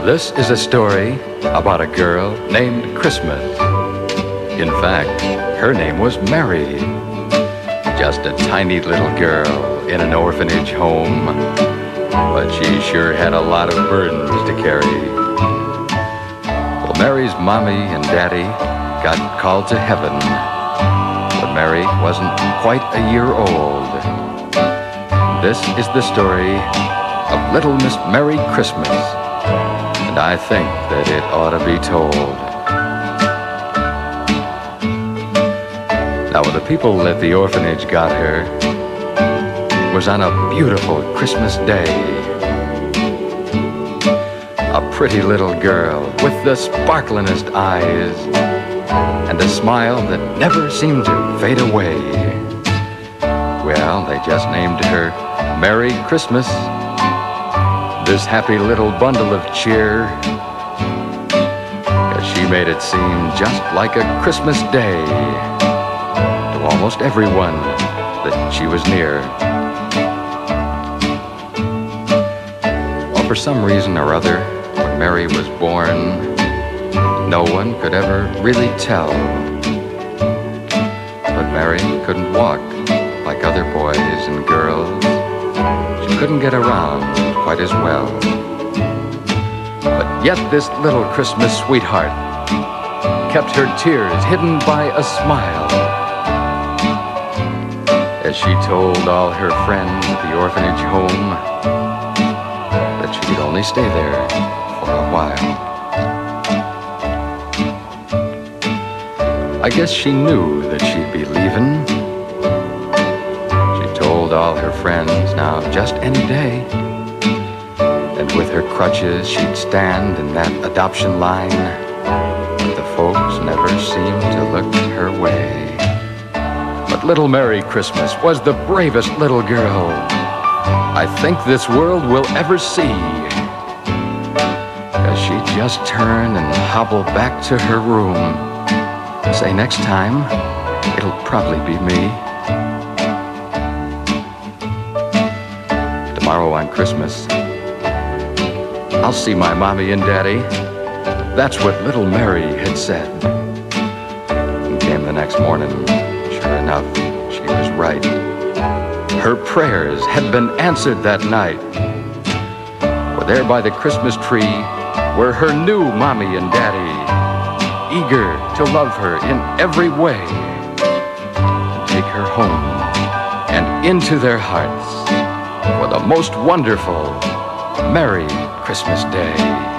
this is a story about a girl named Christmas. In fact, her name was Mary. Just a tiny little girl in an orphanage home. But she sure had a lot of burdens to carry. Well, Mary's mommy and daddy got called to heaven. But Mary wasn't quite a year old. This is the story of Little Miss Merry Christmas and I think that it ought to be told. Now, the people at the orphanage got her, was on a beautiful Christmas day. A pretty little girl with the sparklingest eyes and a smile that never seemed to fade away. Well, they just named her Merry Christmas this happy little bundle of cheer. As she made it seem just like a Christmas day to almost everyone that she was near. Well, for some reason or other, when Mary was born, no one could ever really tell. But Mary couldn't walk like other boys and girls. She couldn't get around quite as well. But yet this little Christmas sweetheart kept her tears hidden by a smile as she told all her friends at the orphanage home that she could only stay there for a while. I guess she knew that she'd be leaving. She told all her friends now just any day with her crutches she'd stand in that adoption line. But the folks never seemed to look her way. But little Merry Christmas was the bravest little girl I think this world will ever see. As she'd just turn and hobble back to her room. and Say next time, it'll probably be me. Tomorrow on Christmas, I'll see my mommy and daddy. That's what little Mary had said. And came the next morning. Sure enough, she was right. Her prayers had been answered that night. For there by the Christmas tree were her new mommy and daddy, eager to love her in every way, and take her home and into their hearts for the most wonderful, merry Christmas Day.